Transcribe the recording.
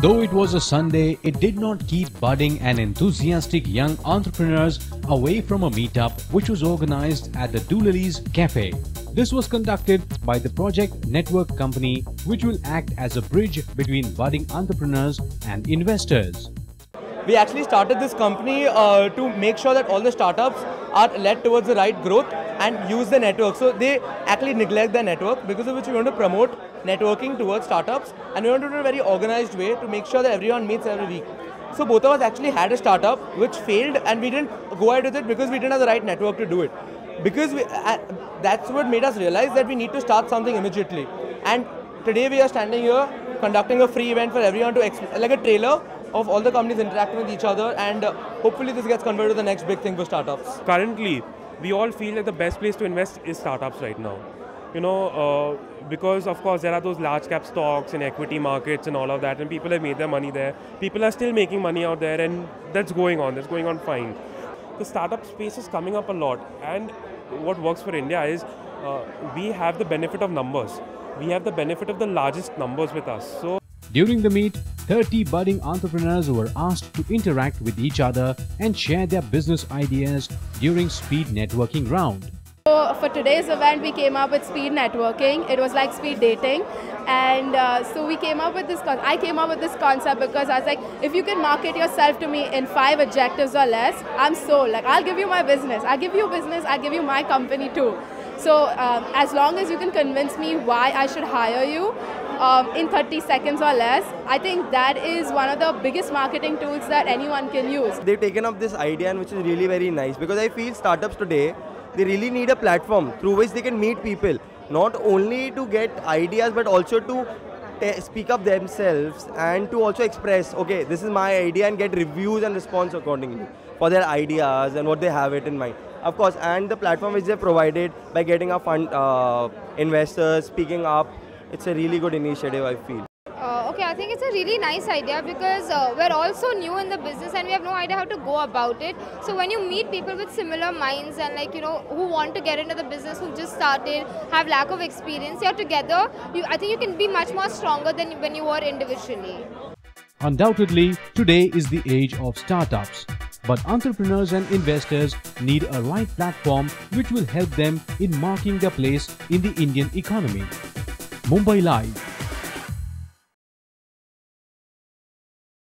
Though it was a Sunday, it did not keep budding and enthusiastic young entrepreneurs away from a meetup which was organized at the Doolally's Cafe. This was conducted by the Project Network Company, which will act as a bridge between budding entrepreneurs and investors. We actually started this company uh, to make sure that all the startups are led towards the right growth and use the network. So they actually neglect the network because of which we want to promote networking towards startups and we want to do it in a very organized way to make sure that everyone meets every week. So both of us actually had a startup which failed and we didn't go ahead with it because we didn't have the right network to do it. Because we, uh, that's what made us realize that we need to start something immediately. And today we are standing here conducting a free event for everyone to, like a trailer of all the companies interacting with each other and uh, hopefully this gets converted to the next big thing for startups. Currently, we all feel that the best place to invest is startups right now. You know, uh, because of course there are those large cap stocks and equity markets and all of that, and people have made their money there. People are still making money out there, and that's going on. That's going on fine. The startup space is coming up a lot, and what works for India is uh, we have the benefit of numbers. We have the benefit of the largest numbers with us. So during the meet, 30 budding entrepreneurs were asked to interact with each other and share their business ideas during speed networking round. So for today's event, we came up with speed networking. It was like speed dating, and uh, so we came up with this. I came up with this concept because I was like, if you can market yourself to me in five adjectives or less, I'm sold. Like I'll give you my business. I'll give you business. I'll give you my company too. So um, as long as you can convince me why I should hire you, um, in 30 seconds or less. I think that is one of the biggest marketing tools that anyone can use. They've taken up this idea and which is really very nice because I feel startups today, they really need a platform through which they can meet people. Not only to get ideas but also to speak up themselves and to also express, okay, this is my idea and get reviews and response accordingly for their ideas and what they have it in mind. Of course, and the platform which they provided by getting a fund uh, investors, speaking up, it's a really good initiative, I feel. Uh, okay, I think it's a really nice idea because uh, we're also new in the business and we have no idea how to go about it. So when you meet people with similar minds and like you know who want to get into the business, who just started, have lack of experience, you're together. You, I think you can be much more stronger than when you were individually. Undoubtedly, today is the age of startups. But entrepreneurs and investors need a right platform which will help them in marking their place in the Indian economy. Mumbai Live